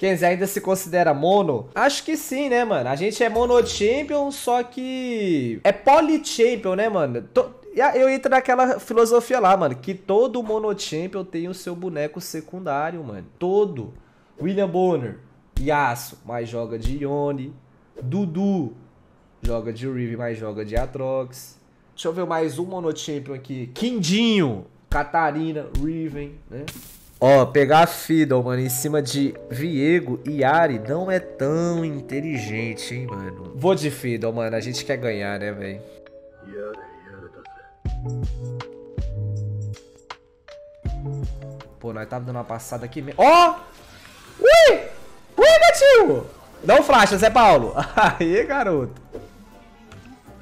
Kenzie ainda se considera mono? Acho que sim, né, mano? A gente é mono champion, só que é poly champion, né, mano? To... Eu entro naquela filosofia lá, mano, que todo mono champion tem o seu boneco secundário, mano. Todo. William Bonner, Yasuo, mais joga de Yone. Dudu, joga de Riven, mais joga de Atrox. Deixa eu ver mais um mono champion aqui. Quindinho, Catarina, Riven, né? Ó, pegar a Fiddle, mano, em cima de Viego e Ari não é tão inteligente, hein, mano. Vou de Fiddle, mano. A gente quer ganhar, né, velho? Pô, nós tava dando uma passada aqui mesmo. Ó! Oh! Ui! Ui, gatinho! Não flash, Zé Paulo. Aí, garoto.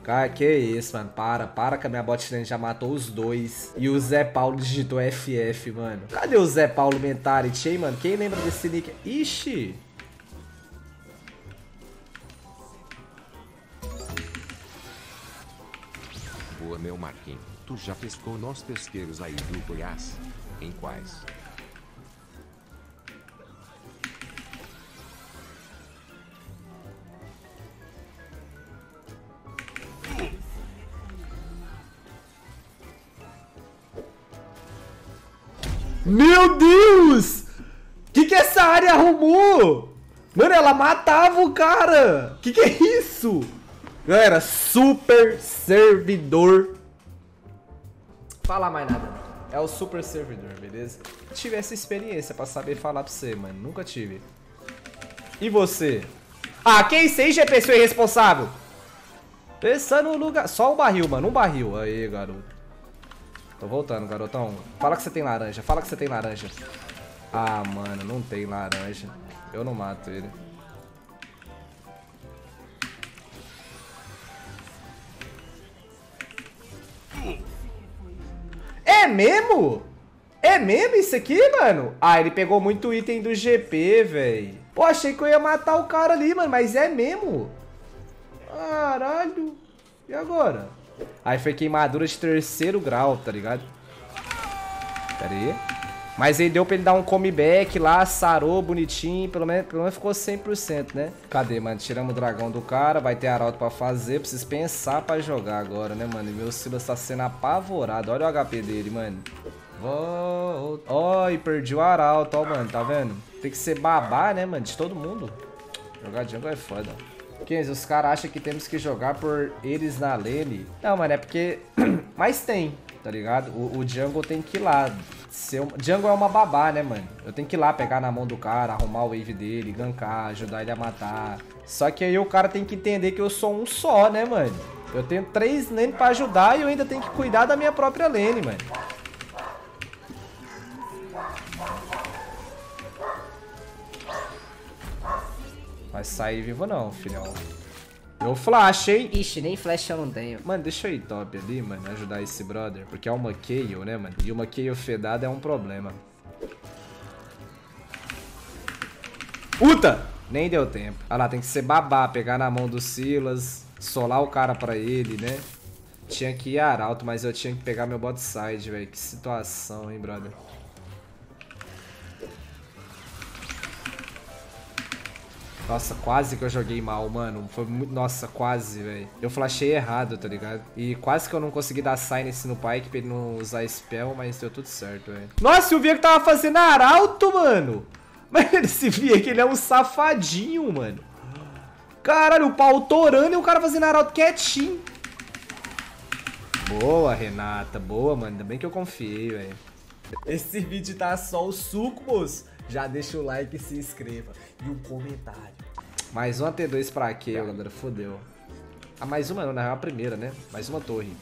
Cara, que isso, mano. Para, para que a minha bot lane já matou os dois. E o Zé Paulo digitou FF, mano. Cadê o Zé Paulo Mentality, hein, mano? Quem lembra desse nick? Ixi. Boa, meu Marquinhos. Tu já pescou nós pesqueiros aí do Goiás? Em quais? Meu Deus! Que que essa área arrumou? Mano, ela matava o cara! Que que é isso? Galera, super servidor. Falar mais nada. É o super servidor, beleza? Tive essa experiência pra saber falar pra você, mano. Nunca tive. E você? Ah, quem seja é pessoa irresponsável? Pensando no lugar... Só um barril, mano. Um barril. Aí, garoto. Tô voltando, garotão. Fala que você tem laranja. Fala que você tem laranja. Ah, mano, não tem laranja. Eu não mato ele. É mesmo? É mesmo isso aqui, mano? Ah, ele pegou muito item do GP, velho. Pô, achei que eu ia matar o cara ali, mano. Mas é mesmo? Caralho. E agora? Aí foi queimadura de terceiro grau, tá ligado? Pera aí. Mas aí deu pra ele dar um comeback lá, sarou bonitinho, pelo menos, pelo menos ficou 100%, né? Cadê, mano? Tiramos o dragão do cara, vai ter arauto pra fazer, preciso pensar pra jogar agora, né, mano? E meu Silas tá sendo apavorado, olha o HP dele, mano. Ó, oh, e perdi o arauto, ó, mano, tá vendo? Tem que ser babá, né, mano, de todo mundo. Jogar jungle é foda. Kenzie, os caras acham que temos que jogar por eles na lane. Não, mano, é porque... Mas tem, tá ligado? O, o Jungle tem que ir lá. Ser um... Jungle é uma babá, né, mano? Eu tenho que ir lá pegar na mão do cara, arrumar o wave dele, gankar, ajudar ele a matar. Só que aí o cara tem que entender que eu sou um só, né, mano? Eu tenho três lane pra ajudar e eu ainda tenho que cuidar da minha própria lane, mano. Vai sair vivo não, filhão. Eu flash, hein? Ixi, nem flash eu não tenho. Mano, deixa eu ir top ali, mano, ajudar esse brother. Porque é uma Kayle, né, mano? E uma Kayle fedada é um problema. Puta! Nem deu tempo. Ah lá, tem que ser babá, pegar na mão do Silas, solar o cara pra ele, né? Tinha que ir arauto, mas eu tinha que pegar meu bot side, velho. Que situação, hein, brother. Nossa, quase que eu joguei mal, mano. Foi muito... Nossa, quase, velho. Eu flashei errado, tá ligado? E quase que eu não consegui dar Silence no Pike pra ele não usar spell, mas deu tudo certo, velho. Nossa, o Via tava fazendo arauto, mano. Mas esse que ele é um safadinho, mano. Caralho, o pau torando e o cara fazendo arauto quietinho. Boa, Renata. Boa, mano. Ainda bem que eu confiei, velho. Esse vídeo tá só o suco, moço. Já deixa o like e se inscreva. E um comentário. Mais uma T2 pra quê, galera? Fodeu. Ah, mais uma não, na real a primeira, né? Mais uma torre.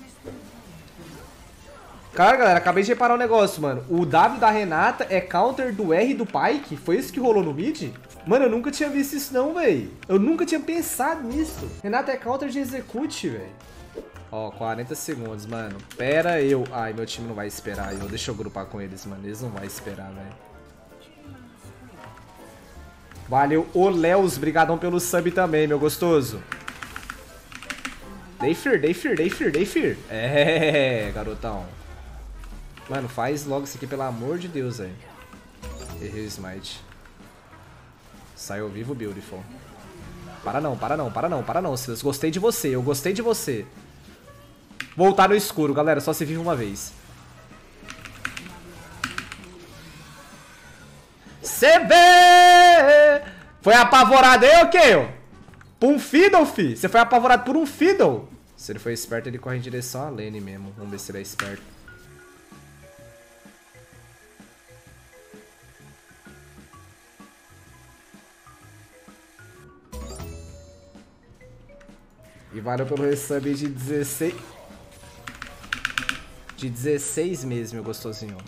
Cara, galera, acabei de reparar um negócio, mano. O W da Renata é counter do R do Pike? Foi isso que rolou no mid? Mano, eu nunca tinha visto isso não, velho. Eu nunca tinha pensado nisso. Renata é counter de execute, velho. Ó, 40 segundos, mano. Pera eu. Ai, meu time não vai esperar. Eu. Deixa eu grupar com eles, mano. Eles não vão esperar, velho. Valeu, o Leos, brigadão pelo sub também, meu gostoso. Dei fear, dei fear, dei fear, dei fear. É, garotão. Mano, faz logo isso aqui, pelo amor de Deus, velho. Errei o smite. Saiu vivo, beautiful. Para não, para não, para não, para não, Silas. Gostei de você, eu gostei de você. Voltar no escuro, galera. Só se vive uma vez. CB! Foi apavorado aí ou quê? Por um Fiddle, fi? Você foi apavorado por um Fiddle? Se ele foi esperto, ele corre em direção a Lane mesmo. Vamos ver se ele é esperto. E valeu pelo resub de 16... De 16 meses, meu gostosinho.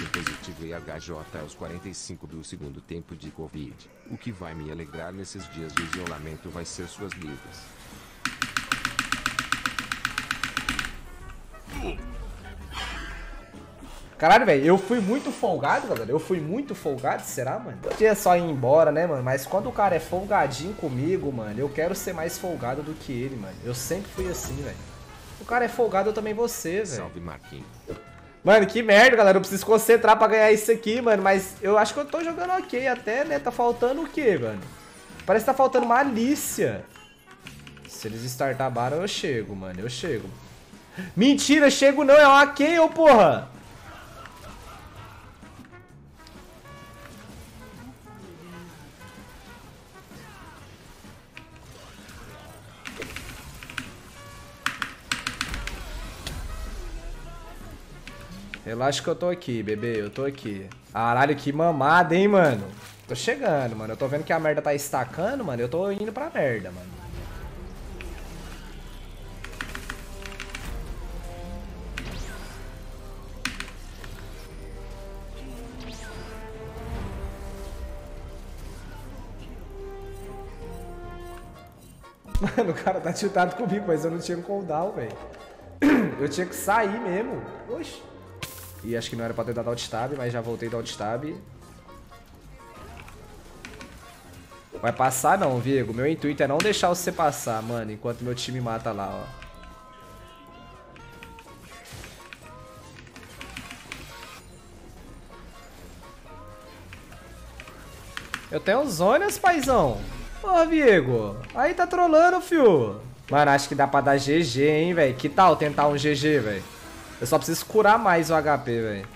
Marquinhos positivo e HJ aos 45 do segundo tempo de Covid. O que vai me alegrar nesses dias de isolamento vai ser suas ligas. Caralho, velho, eu fui muito folgado, galera. Eu fui muito folgado, será, mano? Podia só ir embora, né, mano? Mas quando o cara é folgadinho comigo, mano, eu quero ser mais folgado do que ele, mano. Eu sempre fui assim, velho. O cara é folgado, eu também vou ser, velho. Salve Marquinhos. Mano, que merda, galera. Eu preciso concentrar pra ganhar isso aqui, mano. Mas eu acho que eu tô jogando ok até, né? Tá faltando o quê, mano? Parece que tá faltando malícia. Se eles startar Baron, eu chego, mano. Eu chego. Mentira, chego não. É uma KO, porra. Relaxa que eu tô aqui, bebê. Eu tô aqui. Caralho, que mamada, hein, mano. Tô chegando, mano. Eu tô vendo que a merda tá estacando, mano. Eu tô indo pra merda, mano. Mano, o cara tá tiltado comigo, mas eu não tinha cooldown, velho. Eu tinha que sair mesmo. Oxi. E acho que não era pra ter dado alt tab, mas já voltei do alt tab. Vai passar não, Vigo. Meu intuito é não deixar você passar, mano, enquanto meu time mata lá, ó. Eu tenho zonas, paizão. Ô, Vigo. Aí tá trolando, fio. Mano, acho que dá pra dar GG, hein, velho. Que tal tentar um GG, velho? Eu só preciso curar mais o HP, velho.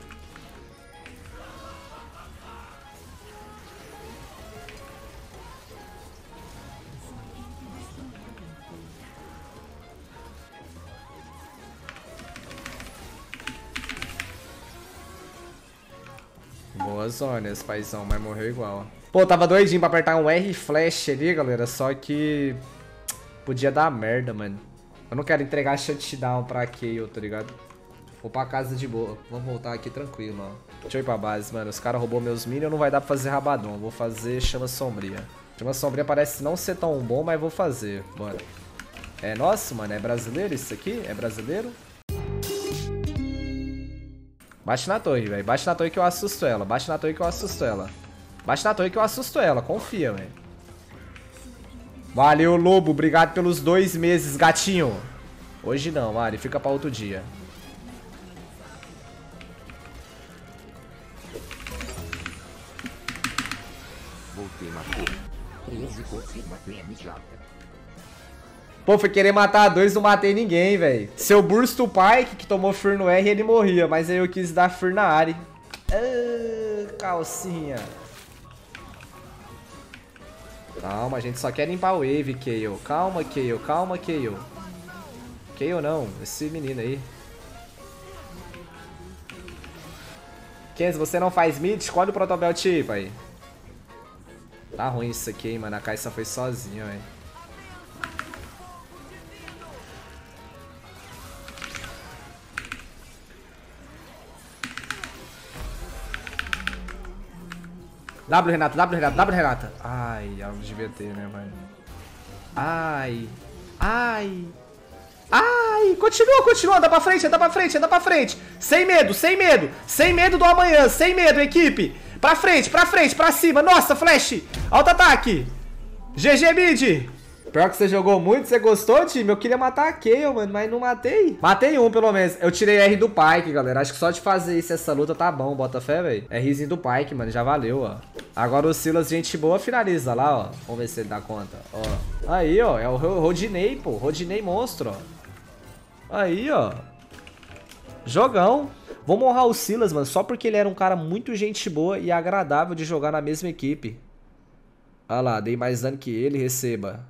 Boas zonas, paizão, mas morreu igual. Pô, tava doidinho pra apertar um R flash ali, galera, só que... Podia dar merda, mano. Eu não quero entregar shutdown pra Kayle, tá ligado? Vou pra casa de boa. Vamos voltar aqui tranquilo, ó. Deixa eu ir pra base, mano. Os caras roubou meus minions, não vai dar pra fazer rabadão. Vou fazer chama sombria. Chama sombria parece não ser tão bom, mas vou fazer. Bora. É nosso, mano? É brasileiro isso aqui? É brasileiro? Bate na torre, velho. Bate na torre que eu assusto ela. Bate na torre que eu assusto ela. Bate na torre que eu assusto ela. Confia, velho. Valeu, Lobo. Obrigado pelos dois meses, gatinho. Hoje não, Mari. Fica pra outro dia. Pô, foi querer matar dois, não matei ninguém, velho. Seu Bursto Pike, que tomou Fur no R, ele morria. Mas aí eu quis dar Fur na área. Ah, calcinha. Calma, a gente só quer limpar o Wave, Kayle. Calma, Kayle. Calma, Kayle. Kayle não, esse menino aí. Kenzie, você não faz mid? Escolhe o Protobel tipo aí. Tá ruim isso aqui, hein, mano. A Kai'Sa foi sozinha, velho. W, Renata, W, Renata, W, Renata. Ai, algo devia ter, né, mano? Ai. Ai. Ai, continua, continua, anda pra frente, anda pra frente, anda pra frente. Sem medo, sem medo, sem medo do amanhã, sem medo, equipe. Pra frente, pra frente, pra cima. Nossa, flash. Alto ataque. GG mid. Pior que você jogou muito, você gostou, time? Eu queria matar a Kayle, mano, mas não matei. Matei um, pelo menos. Eu tirei R do Pike, galera. Acho que só de fazer isso, essa luta tá bom, bota fé, velho. Rzinho do Pike, mano, já valeu, ó. Agora o Silas, gente boa, finaliza lá, ó. Vamos ver se ele dá conta, ó. Aí, ó, é o Rodinei, pô. Rodinei monstro, ó. Aí, ó. Jogão. Vamos honrar o Silas, mano, só porque ele era um cara muito gente boa e agradável de jogar na mesma equipe. Olha lá, dei mais dano que ele, receba.